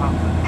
好。